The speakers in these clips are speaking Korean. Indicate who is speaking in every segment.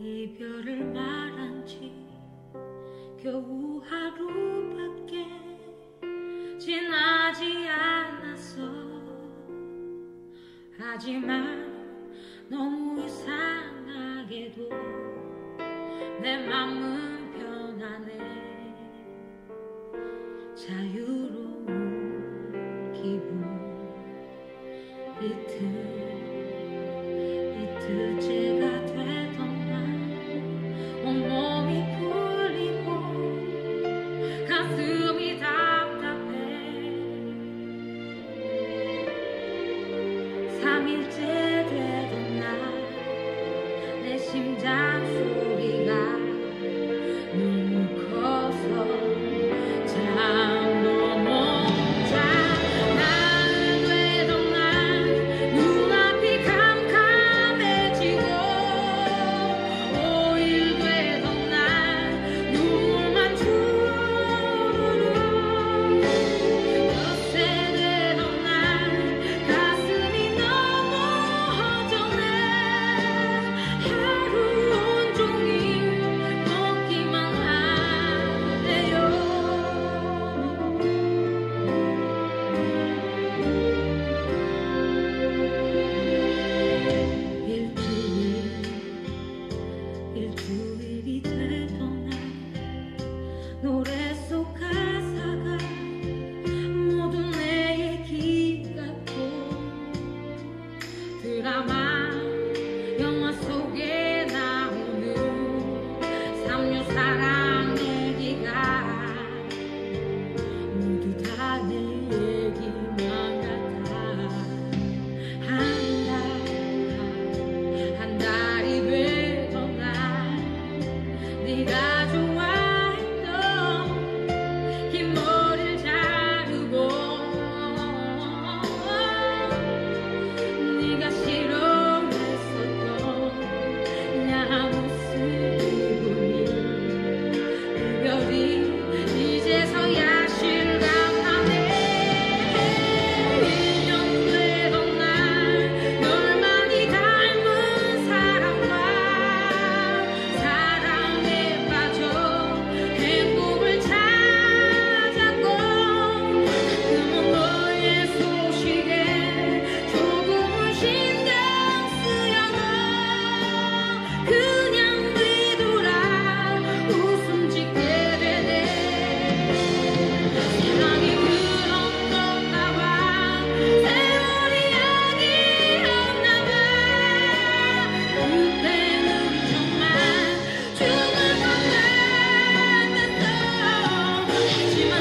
Speaker 1: 이별을 말한 지 겨우 하루밖에 지나지 않았어. 하지만 너무 이상하게도 내 맘은 변하네 자유로운 기분 이틀 이틀째가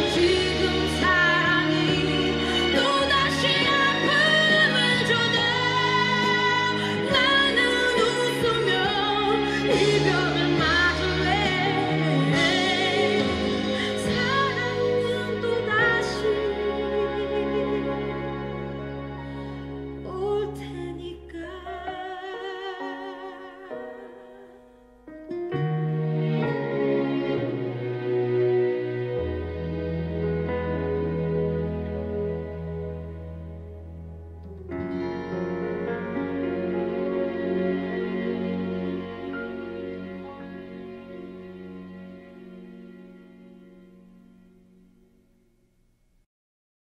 Speaker 1: Jesus.